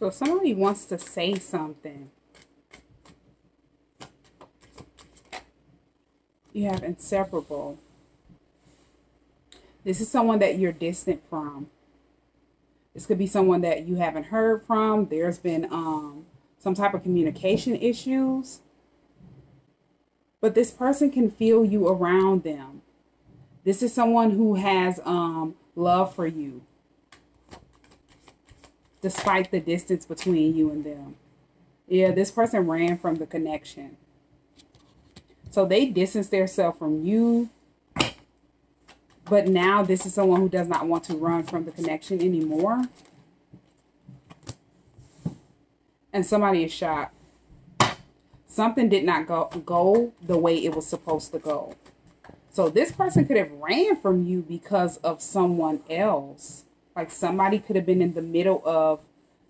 So somebody wants to say something. You have inseparable. This is someone that you're distant from. This could be someone that you haven't heard from. There's been um, some type of communication issues. But this person can feel you around them. This is someone who has um, love for you, despite the distance between you and them. Yeah, this person ran from the connection. So they distanced themselves from you. But now this is someone who does not want to run from the connection anymore. And somebody is shocked. Something did not go, go the way it was supposed to go. So this person could have ran from you because of someone else. Like somebody could have been in the middle of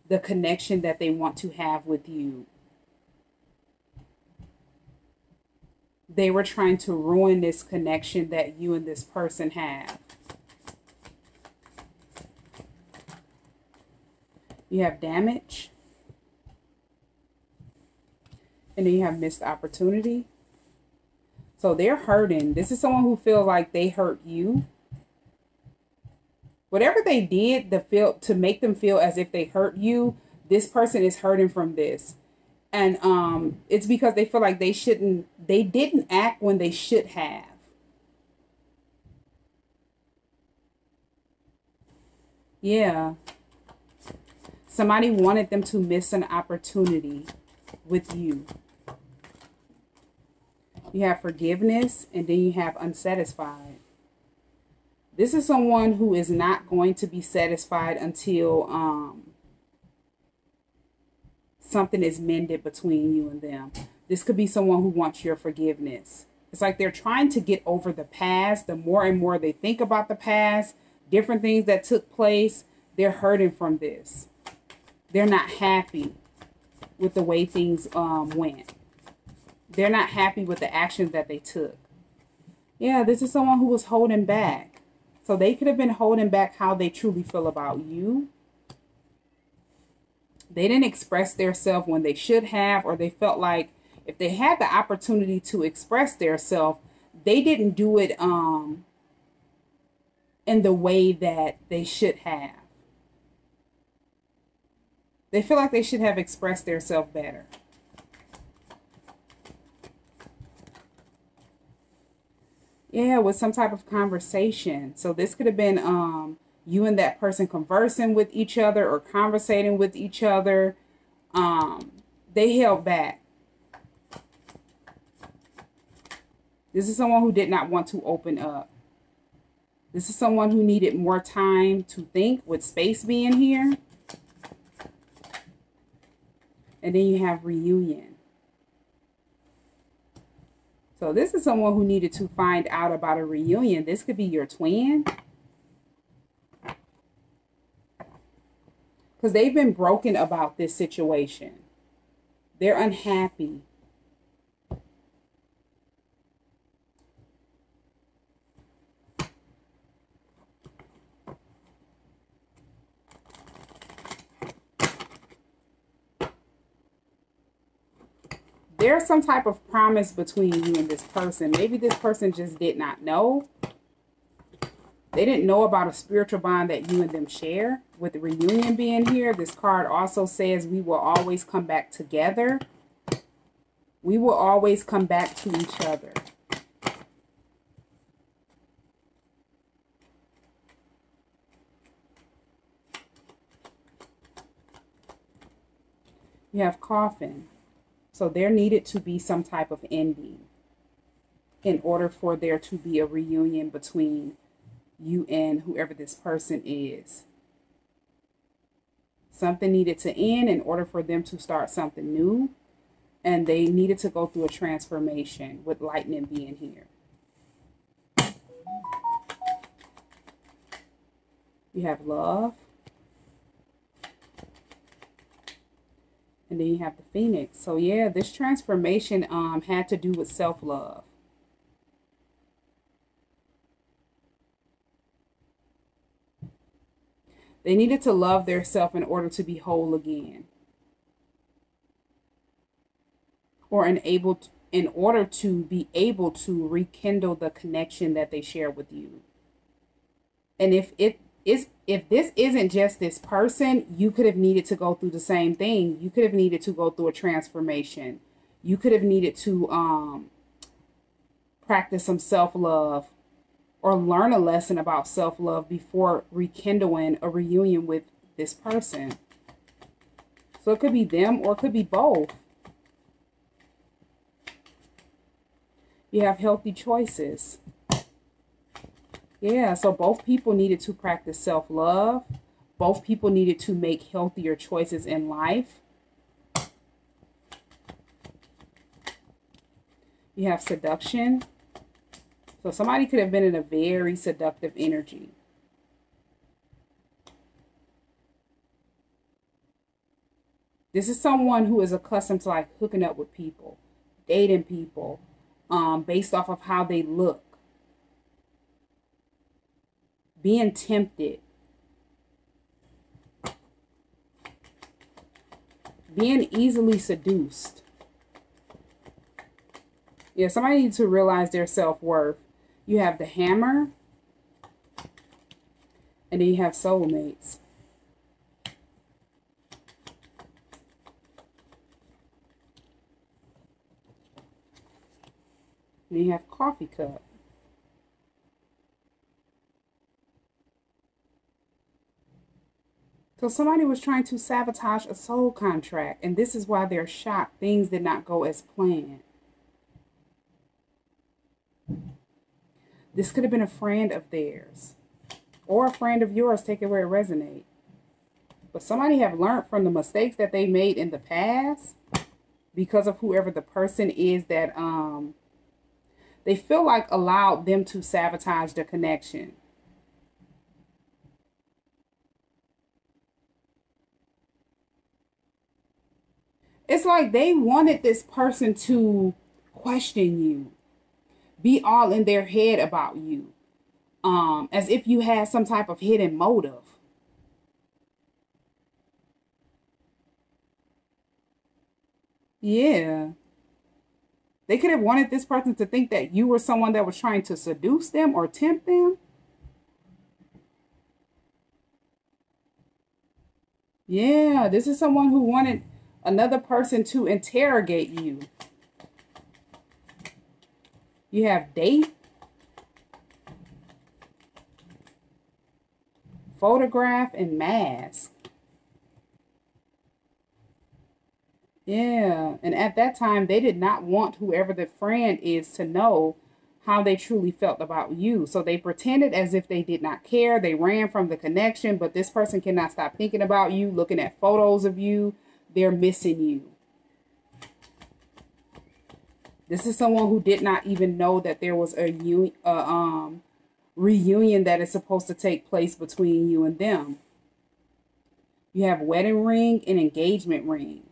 the connection that they want to have with you. They were trying to ruin this connection that you and this person have. You have damage. And then you have missed opportunity. So they're hurting. This is someone who feels like they hurt you. Whatever they did to feel to make them feel as if they hurt you, this person is hurting from this. And um it's because they feel like they shouldn't they didn't act when they should have. Yeah. Somebody wanted them to miss an opportunity with you. You have forgiveness, and then you have unsatisfied. This is someone who is not going to be satisfied until um, something is mended between you and them. This could be someone who wants your forgiveness. It's like they're trying to get over the past. The more and more they think about the past, different things that took place, they're hurting from this. They're not happy with the way things um, went they're not happy with the actions that they took. Yeah, this is someone who was holding back. So they could have been holding back how they truly feel about you. They didn't express themselves when they should have, or they felt like if they had the opportunity to express themselves, they didn't do it um in the way that they should have. They feel like they should have expressed themselves better. Yeah, with some type of conversation. So this could have been um you and that person conversing with each other or conversating with each other. Um, they held back. This is someone who did not want to open up. This is someone who needed more time to think with space being here. And then you have reunion. So this is someone who needed to find out about a reunion. This could be your twin. Because they've been broken about this situation. They're unhappy. There's some type of promise between you and this person. Maybe this person just did not know. They didn't know about a spiritual bond that you and them share. With the reunion being here, this card also says we will always come back together. We will always come back to each other. You have coffin. So there needed to be some type of ending in order for there to be a reunion between you and whoever this person is. Something needed to end in order for them to start something new. And they needed to go through a transformation with lightning being here. You have love. And then you have the Phoenix. So yeah, this transformation um had to do with self-love. They needed to love their self in order to be whole again. Or unable to, in order to be able to rekindle the connection that they share with you. And if it is if this isn't just this person, you could have needed to go through the same thing. You could have needed to go through a transformation. You could have needed to um practice some self-love or learn a lesson about self-love before rekindling a reunion with this person. So it could be them or it could be both. You have healthy choices. Yeah, so both people needed to practice self-love. Both people needed to make healthier choices in life. You have seduction. So somebody could have been in a very seductive energy. This is someone who is accustomed to like hooking up with people, dating people, um, based off of how they look, being tempted, being easily seduced. Yeah, somebody needs to realize their self-worth. You have the hammer, and then you have soulmates. And you have coffee cup. So somebody was trying to sabotage a soul contract, and this is why they're shocked. Things did not go as planned. This could have been a friend of theirs or a friend of yours. Take it where it resonates. But somebody have learned from the mistakes that they made in the past because of whoever the person is that um they feel like allowed them to sabotage the connection. It's like they wanted this person to question you, be all in their head about you, um, as if you had some type of hidden motive. Yeah. They could have wanted this person to think that you were someone that was trying to seduce them or tempt them. Yeah, this is someone who wanted another person to interrogate you. You have date, photograph, and mask. Yeah. And at that time, they did not want whoever the friend is to know how they truly felt about you. So they pretended as if they did not care. They ran from the connection, but this person cannot stop thinking about you, looking at photos of you. They're missing you. This is someone who did not even know that there was a uh, um, reunion that is supposed to take place between you and them. You have wedding ring and engagement ring.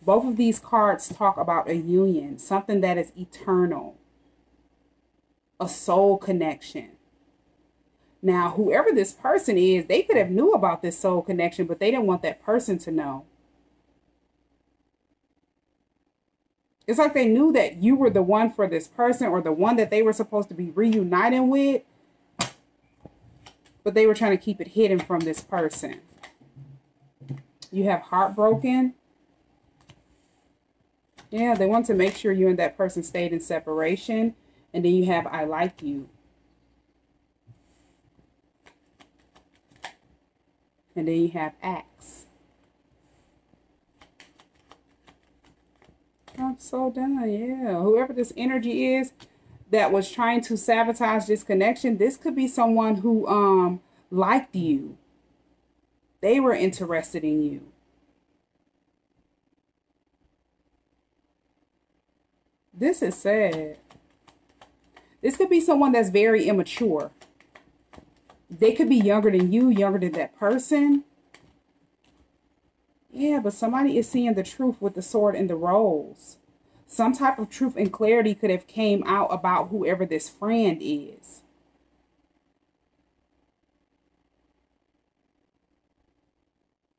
Both of these cards talk about a union, something that is eternal, a soul connection. Now, whoever this person is, they could have knew about this soul connection, but they didn't want that person to know. It's like they knew that you were the one for this person or the one that they were supposed to be reuniting with, but they were trying to keep it hidden from this person. You have heartbroken. Yeah, they want to make sure you and that person stayed in separation. And then you have I like you. And then you have axe. I'm so done. Yeah. Whoever this energy is that was trying to sabotage this connection, this could be someone who um liked you. They were interested in you. This is sad. This could be someone that's very immature. They could be younger than you, younger than that person. Yeah, but somebody is seeing the truth with the sword and the rose. Some type of truth and clarity could have came out about whoever this friend is.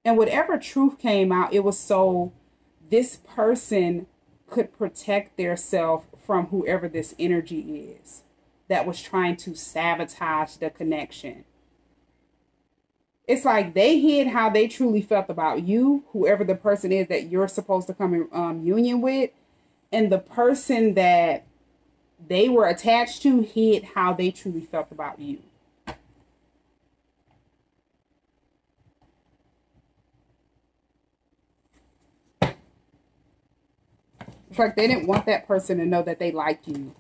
And whatever truth came out, it was so this person could protect their self from whoever this energy is that was trying to sabotage the connection. It's like they hid how they truly felt about you, whoever the person is that you're supposed to come in um, union with, and the person that they were attached to hid how they truly felt about you. It's like they didn't want that person to know that they liked you.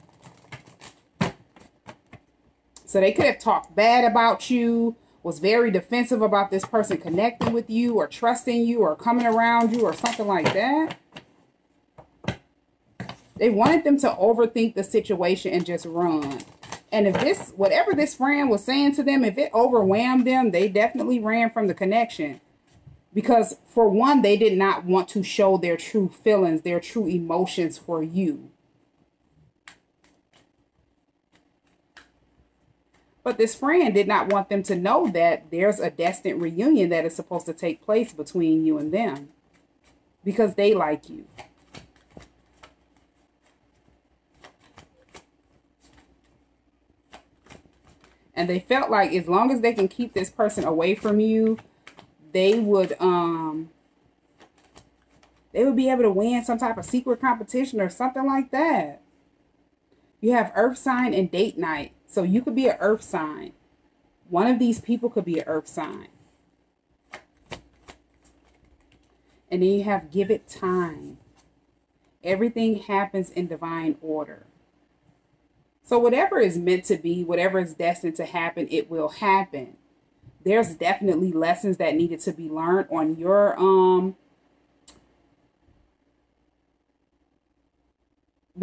So they could have talked bad about you, was very defensive about this person connecting with you or trusting you or coming around you or something like that. They wanted them to overthink the situation and just run. And if this, whatever this friend was saying to them, if it overwhelmed them, they definitely ran from the connection. Because for one, they did not want to show their true feelings, their true emotions for you. But this friend did not want them to know that there's a destined reunion that is supposed to take place between you and them because they like you. And they felt like as long as they can keep this person away from you, they would um they would be able to win some type of secret competition or something like that. You have earth sign and date night. So you could be an earth sign. One of these people could be an earth sign. And then you have give it time. Everything happens in divine order. So whatever is meant to be, whatever is destined to happen, it will happen there's definitely lessons that needed to be learned on your um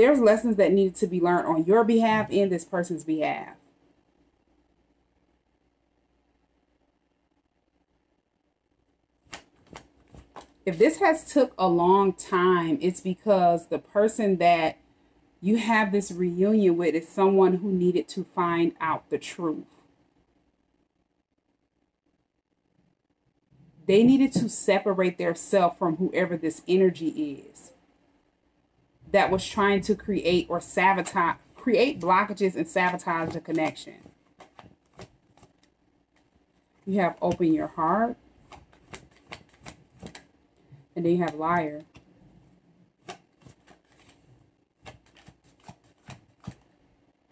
there's lessons that needed to be learned on your behalf and this person's behalf. If this has took a long time, it's because the person that you have this reunion with is someone who needed to find out the truth. They needed to separate their self from whoever this energy is that was trying to create or sabotage, create blockages and sabotage the connection. You have open your heart. And then you have liar.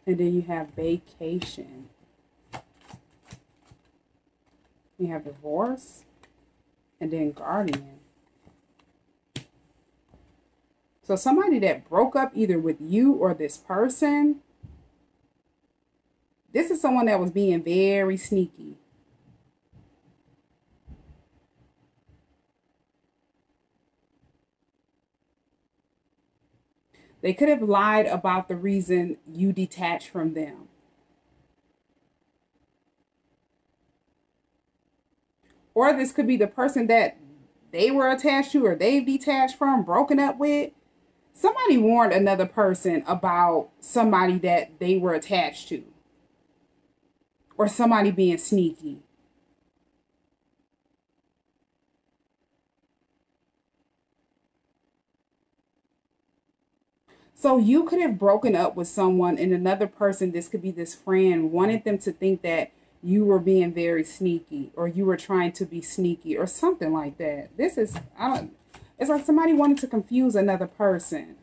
And then you have vacation. You have divorce and then guardian. So somebody that broke up either with you or this person, this is someone that was being very sneaky. They could have lied about the reason you detached from them. Or this could be the person that they were attached to or they've detached from, broken up with. Somebody warned another person about somebody that they were attached to. Or somebody being sneaky. So you could have broken up with someone and another person, this could be this friend, wanted them to think that you were being very sneaky or you were trying to be sneaky or something like that. This is, I don't, it's like somebody wanted to confuse another person.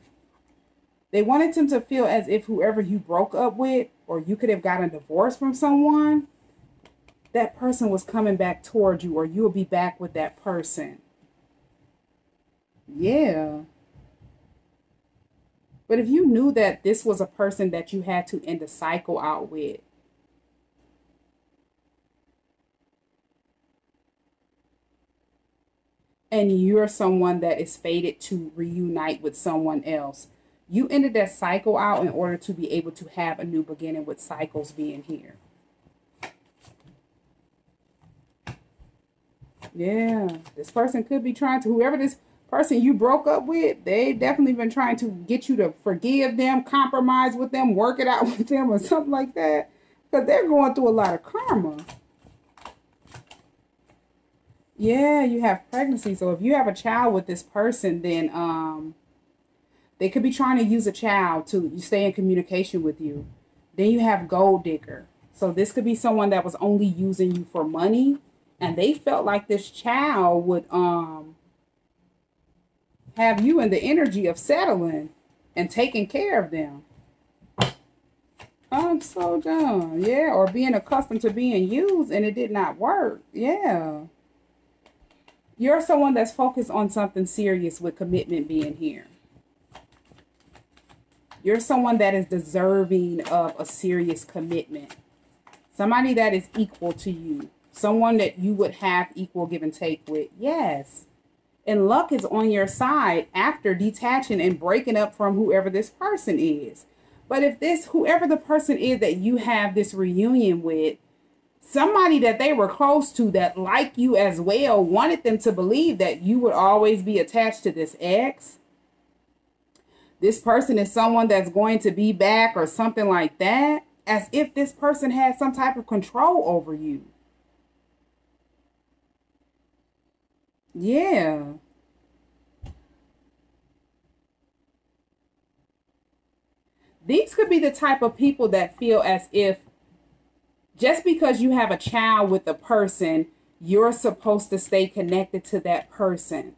They wanted them to feel as if whoever you broke up with or you could have gotten a divorce from someone, that person was coming back towards you or you will be back with that person. Yeah. But if you knew that this was a person that you had to end a cycle out with, and you're someone that is fated to reunite with someone else. You ended that cycle out in order to be able to have a new beginning with cycles being here. Yeah, this person could be trying to, whoever this person you broke up with, they've definitely been trying to get you to forgive them, compromise with them, work it out with them, or something like that. Because they're going through a lot of karma. Yeah, you have pregnancy. So if you have a child with this person, then um they could be trying to use a child to stay in communication with you. Then you have gold digger. So this could be someone that was only using you for money and they felt like this child would um have you in the energy of settling and taking care of them. I'm so done. Yeah, or being accustomed to being used and it did not work. Yeah. You're someone that's focused on something serious with commitment being here. You're someone that is deserving of a serious commitment. Somebody that is equal to you. Someone that you would have equal give and take with. Yes. And luck is on your side after detaching and breaking up from whoever this person is. But if this, whoever the person is that you have this reunion with, somebody that they were close to that like you as well wanted them to believe that you would always be attached to this ex. This person is someone that's going to be back or something like that, as if this person had some type of control over you. Yeah. These could be the type of people that feel as if just because you have a child with a person, you're supposed to stay connected to that person.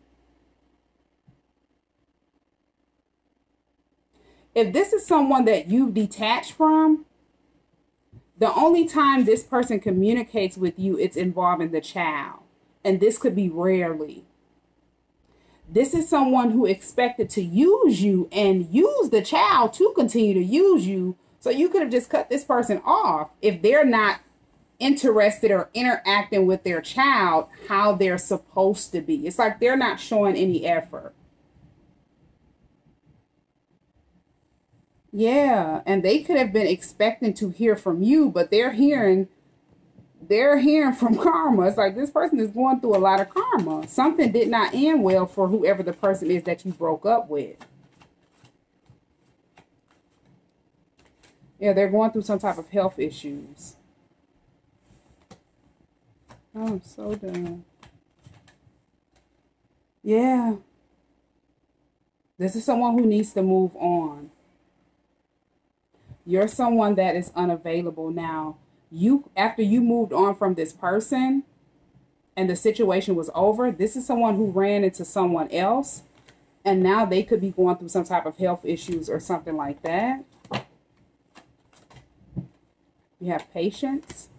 If this is someone that you've detached from, the only time this person communicates with you, it's involving the child. And this could be rarely. This is someone who expected to use you and use the child to continue to use you. So you could have just cut this person off if they're not interested or interacting with their child how they're supposed to be. It's like they're not showing any effort. Yeah, and they could have been expecting to hear from you, but they're hearing they're hearing from karma. It's like this person is going through a lot of karma. Something did not end well for whoever the person is that you broke up with. Yeah, they're going through some type of health issues. Oh, I'm so done. Yeah. This is someone who needs to move on. You're someone that is unavailable now you after you moved on from this person and the situation was over, this is someone who ran into someone else and now they could be going through some type of health issues or something like that. You have patience.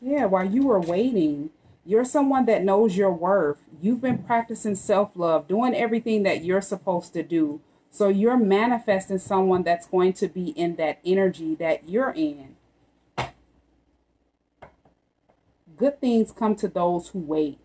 Yeah, while you were waiting, you're someone that knows your worth. You've been practicing self-love, doing everything that you're supposed to do. So you're manifesting someone that's going to be in that energy that you're in. good things come to those who wait.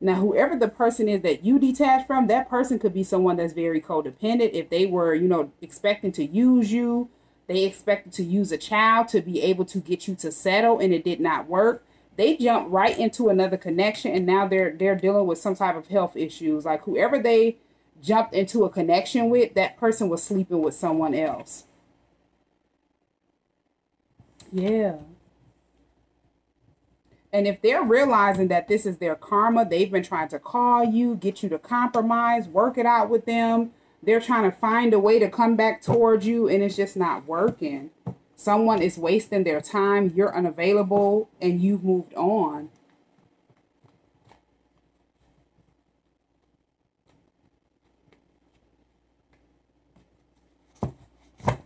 Now, whoever the person is that you detach from, that person could be someone that's very codependent. If they were, you know, expecting to use you, they expected to use a child to be able to get you to settle and it did not work. They jump right into another connection and now they're they're dealing with some type of health issues. Like whoever they jumped into a connection with, that person was sleeping with someone else. Yeah. And if they're realizing that this is their karma, they've been trying to call you, get you to compromise, work it out with them. They're trying to find a way to come back towards you, and it's just not working. Someone is wasting their time, you're unavailable, and you've moved on.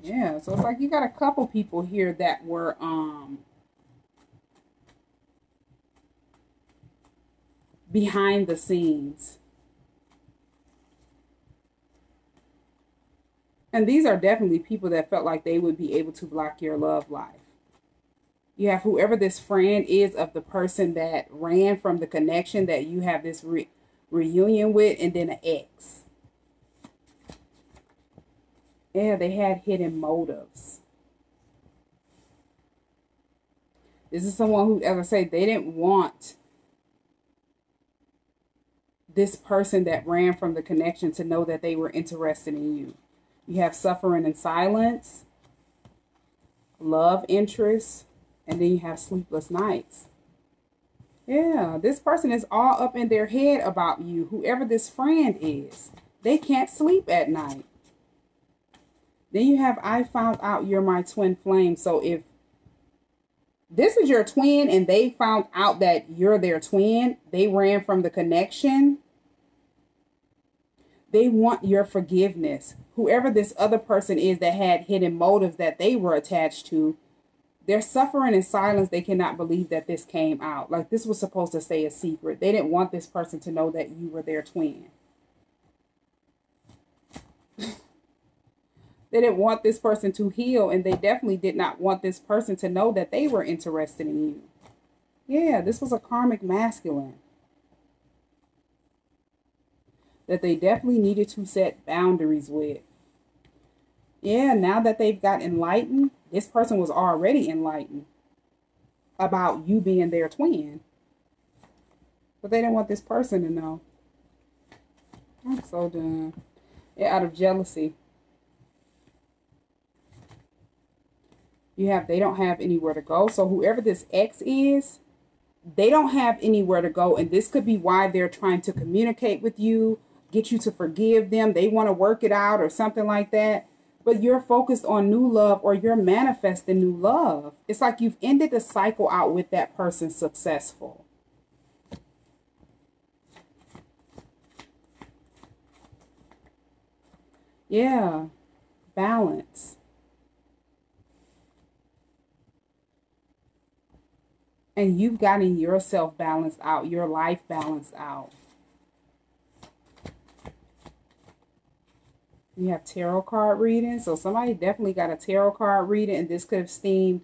Yeah, so it's like you got a couple people here that were um behind the scenes. And these are definitely people that felt like they would be able to block your love life. You have whoever this friend is of the person that ran from the connection that you have this re reunion with, and then an ex. Yeah, they had hidden motives. This is someone who, as I say, they didn't want this person that ran from the connection to know that they were interested in you. You have suffering in silence, love interest, and then you have sleepless nights. Yeah, this person is all up in their head about you, whoever this friend is. They can't sleep at night. Then you have, I found out you're my twin flame. So if this is your twin and they found out that you're their twin, they ran from the connection. They want your forgiveness. Whoever this other person is that had hidden motives that they were attached to, they're suffering in silence. They cannot believe that this came out. Like this was supposed to stay a secret. They didn't want this person to know that you were their twin. They didn't want this person to heal, and they definitely did not want this person to know that they were interested in you. Yeah, this was a karmic masculine. That they definitely needed to set boundaries with. Yeah, now that they've got enlightened, this person was already enlightened about you being their twin. But they didn't want this person to know. I'm so done. Yeah, out of jealousy. You have, they don't have anywhere to go. So whoever this ex is, they don't have anywhere to go. And this could be why they're trying to communicate with you, get you to forgive them. They want to work it out or something like that. But you're focused on new love or you're manifesting new love. It's like you've ended the cycle out with that person successful. Yeah, balance. and you've gotten yourself balanced out, your life balanced out. You have tarot card reading. So somebody definitely got a tarot card reading, and this could have steamed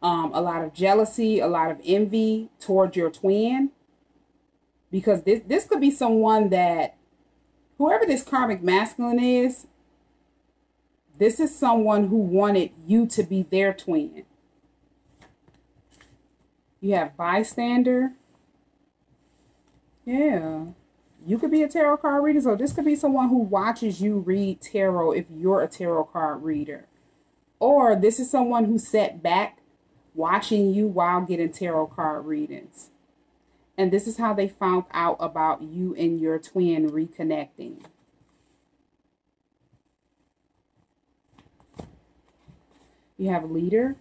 um, a lot of jealousy, a lot of envy towards your twin. Because this, this could be someone that, whoever this karmic masculine is, this is someone who wanted you to be their twin. You have bystander. Yeah. You could be a tarot card reader. So this could be someone who watches you read tarot if you're a tarot card reader. Or this is someone who sat back watching you while getting tarot card readings. And this is how they found out about you and your twin reconnecting. You have a leader.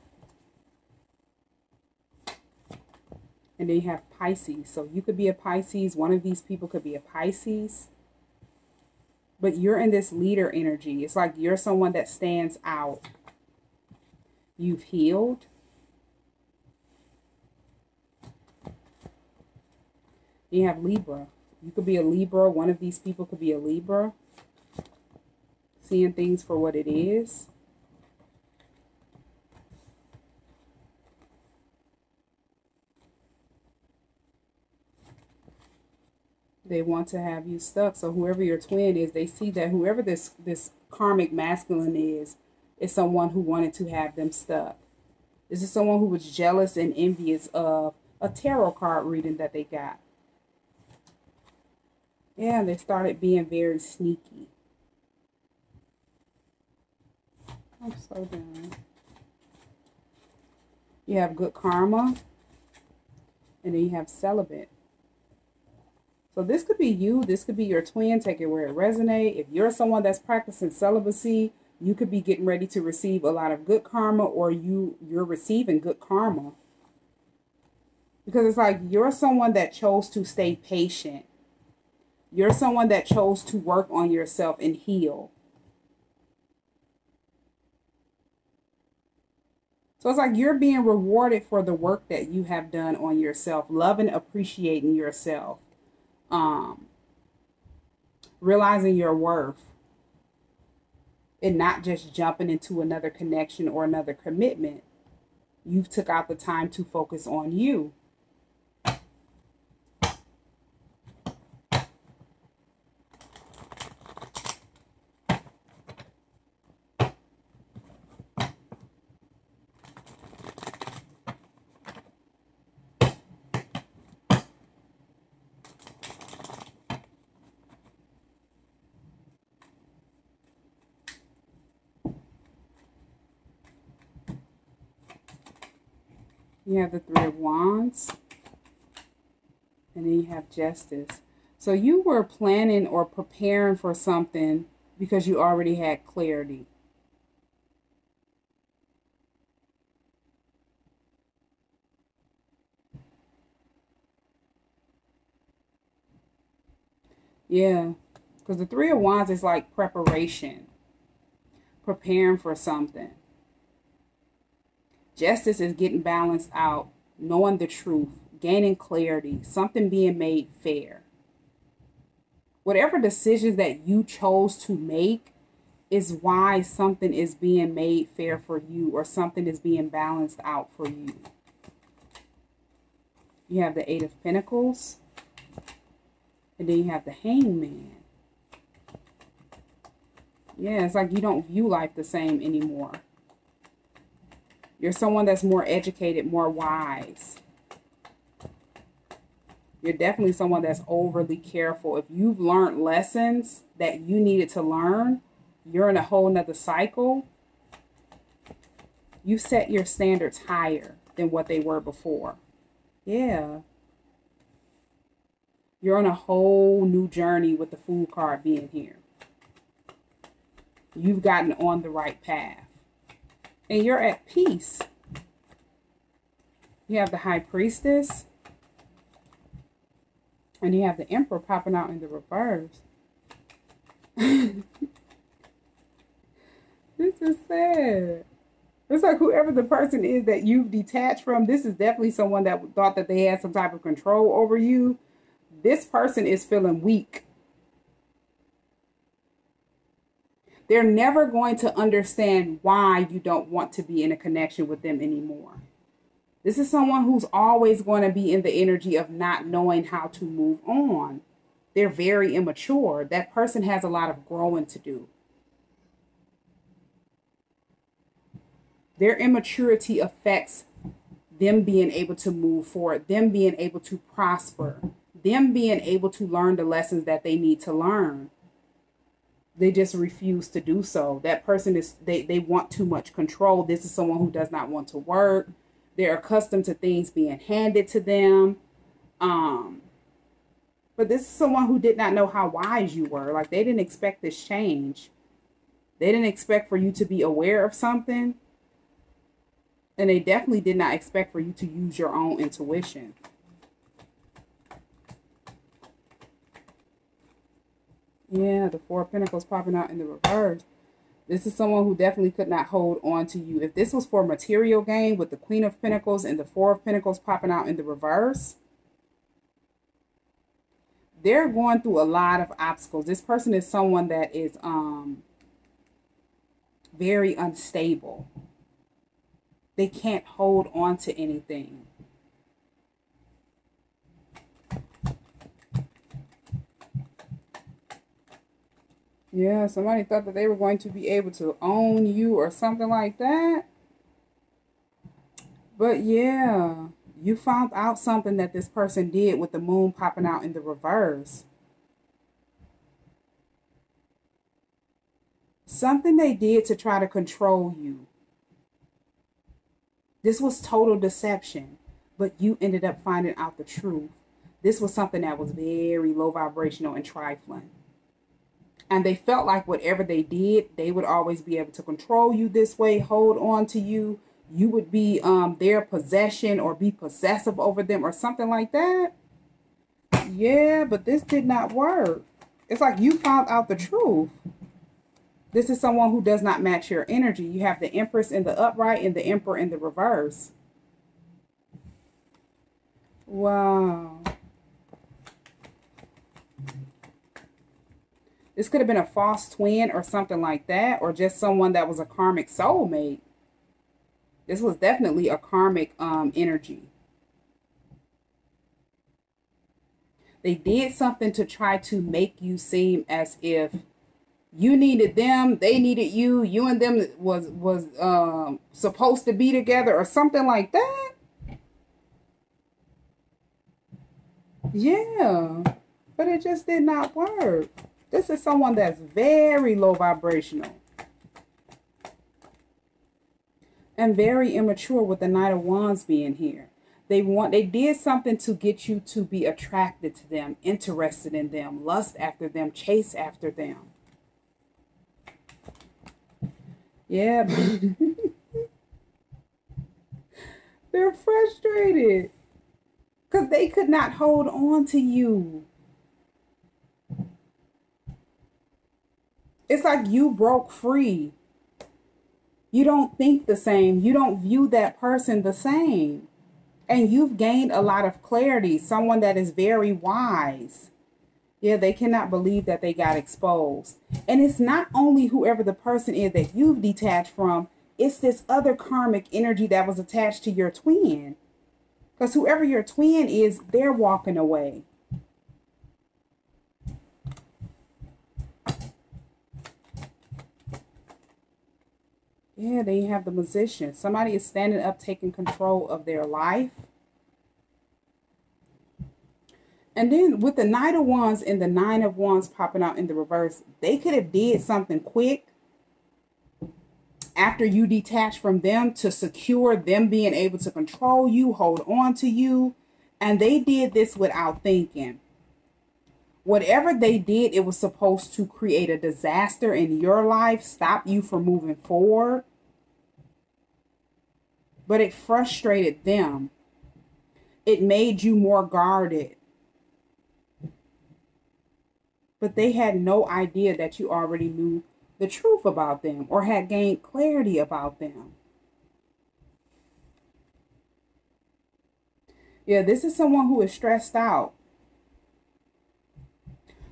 And then you have Pisces. So you could be a Pisces. One of these people could be a Pisces. But you're in this leader energy. It's like you're someone that stands out. You've healed. You have Libra. You could be a Libra. One of these people could be a Libra. Seeing things for what it is. They want to have you stuck. So whoever your twin is, they see that whoever this this karmic masculine is, is someone who wanted to have them stuck. This is someone who was jealous and envious of a tarot card reading that they got. Yeah, they started being very sneaky. I'm so done. You have good karma. And then you have celibate. So this could be you. This could be your twin. Take it where it resonates. If you're someone that's practicing celibacy, you could be getting ready to receive a lot of good karma or you, you're receiving good karma. Because it's like you're someone that chose to stay patient. You're someone that chose to work on yourself and heal. So it's like you're being rewarded for the work that you have done on yourself, loving, appreciating yourself um, realizing your worth and not just jumping into another connection or another commitment. You've took out the time to focus on you. You have the Three of Wands. And then you have justice. So you were planning or preparing for something because you already had clarity. Yeah, because the Three of Wands is like preparation, preparing for something. Justice is getting balanced out, knowing the truth, gaining clarity, something being made fair. Whatever decisions that you chose to make is why something is being made fair for you or something is being balanced out for you. You have the Eight of Pentacles. And then you have the hangman. Yeah, it's like you don't view life the same anymore. You're someone that's more educated, more wise. You're definitely someone that's overly careful. If you've learned lessons that you needed to learn, you're in a whole nother cycle. You set your standards higher than what they were before. Yeah. You're on a whole new journey with the fool card being here. You've gotten on the right path. And you're at peace. You have the High Priestess. And you have the Emperor popping out in the reverse. this is sad. It's like whoever the person is that you've detached from, this is definitely someone that thought that they had some type of control over you this person is feeling weak. They're never going to understand why you don't want to be in a connection with them anymore. This is someone who's always going to be in the energy of not knowing how to move on. They're very immature. That person has a lot of growing to do. Their immaturity affects them being able to move forward, them being able to prosper, them being able to learn the lessons that they need to learn they just refuse to do so. That person is they they want too much control. This is someone who does not want to work. They're accustomed to things being handed to them. Um but this is someone who did not know how wise you were. Like they didn't expect this change. They didn't expect for you to be aware of something. And they definitely did not expect for you to use your own intuition Yeah, the Four of Pentacles popping out in the reverse. This is someone who definitely could not hold on to you. If this was for material gain with the Queen of Pentacles and the Four of Pentacles popping out in the reverse, they're going through a lot of obstacles. This person is someone that is um very unstable. They can't hold on to anything. Yeah, somebody thought that they were going to be able to own you or something like that. But yeah, you found out something that this person did with the moon popping out in the reverse. Something they did to try to control you. This was total deception, but you ended up finding out the truth. This was something that was very low vibrational and trifling and they felt like whatever they did, they would always be able to control you this way, hold on to you. You would be um, their possession or be possessive over them or something like that. Yeah, but this did not work. It's like you found out the truth. This is someone who does not match your energy. You have the Empress in the upright and the Emperor in the reverse. Wow. This could have been a false twin or something like that, or just someone that was a karmic soulmate. This was definitely a karmic um, energy. They did something to try to make you seem as if you needed them, they needed you, you and them was was um, supposed to be together or something like that. Yeah, but it just did not work. This is someone that's very low vibrational. And very immature with the Knight of Wands being here. They want they did something to get you to be attracted to them, interested in them, lust after them, chase after them. Yeah. They're frustrated because they could not hold on to you. It's like you broke free. You don't think the same. You don't view that person the same. And you've gained a lot of clarity, someone that is very wise. Yeah, they cannot believe that they got exposed. And it's not only whoever the person is that you've detached from, it's this other karmic energy that was attached to your twin. Because whoever your twin is, they're walking away. Yeah, they have the musician. Somebody is standing up, taking control of their life. And then with the Knight of Wands and the Nine of Wands popping out in the reverse, they could have did something quick after you detach from them to secure them being able to control you, hold on to you. And they did this without thinking. Whatever they did, it was supposed to create a disaster in your life, stop you from moving forward. But it frustrated them. It made you more guarded. But they had no idea that you already knew the truth about them or had gained clarity about them. Yeah, this is someone who is stressed out.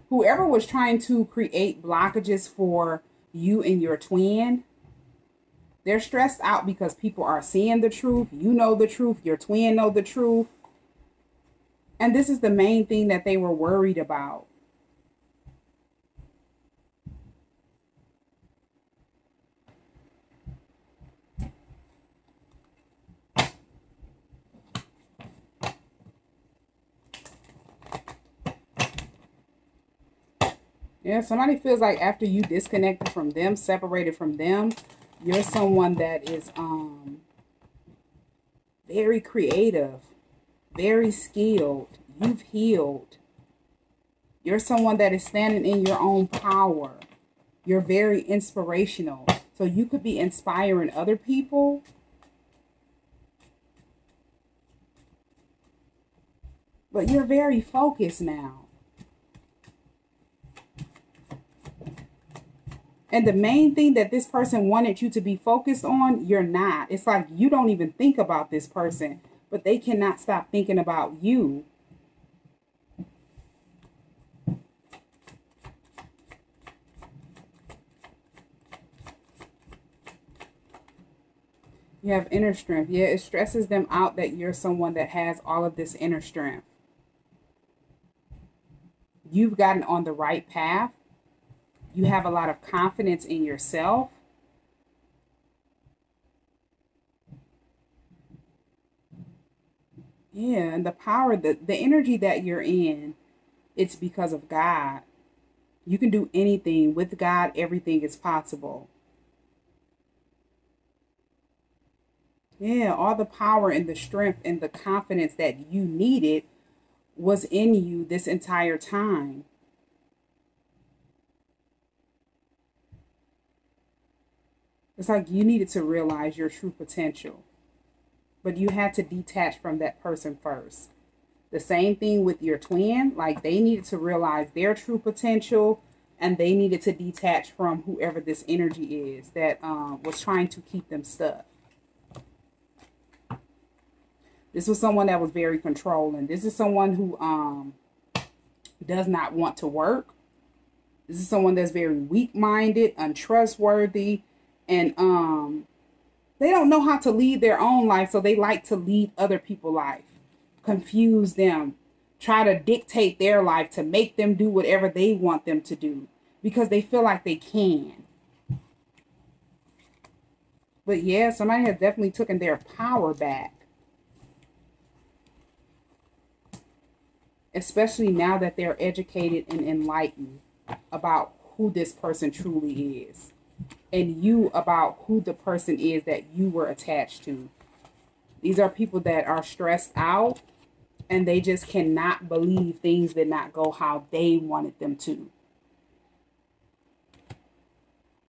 Whoever was trying to create blockages for you and your twin, they're stressed out because people are seeing the truth. You know the truth. Your twin know the truth. And this is the main thing that they were worried about. Yeah, somebody feels like after you disconnected from them, separated from them, you're someone that is um very creative, very skilled. You've healed. You're someone that is standing in your own power. You're very inspirational. So you could be inspiring other people. But you're very focused now. And the main thing that this person wanted you to be focused on, you're not. It's like you don't even think about this person, but they cannot stop thinking about you. You have inner strength. Yeah, it stresses them out that you're someone that has all of this inner strength. You've gotten on the right path you have a lot of confidence in yourself. Yeah, and the power, the, the energy that you're in, it's because of God. You can do anything. With God, everything is possible. Yeah, all the power and the strength and the confidence that you needed was in you this entire time. It's like you needed to realize your true potential, but you had to detach from that person first. The same thing with your twin, like they needed to realize their true potential and they needed to detach from whoever this energy is that um, was trying to keep them stuck. This was someone that was very controlling. This is someone who um, does not want to work. This is someone that's very weak-minded, untrustworthy, and um they don't know how to lead their own life so they like to lead other people's life confuse them try to dictate their life to make them do whatever they want them to do because they feel like they can. But yeah somebody has definitely taken their power back. Especially now that they're educated and enlightened about who this person truly is and you about who the person is that you were attached to. These are people that are stressed out and they just cannot believe things did not go how they wanted them to.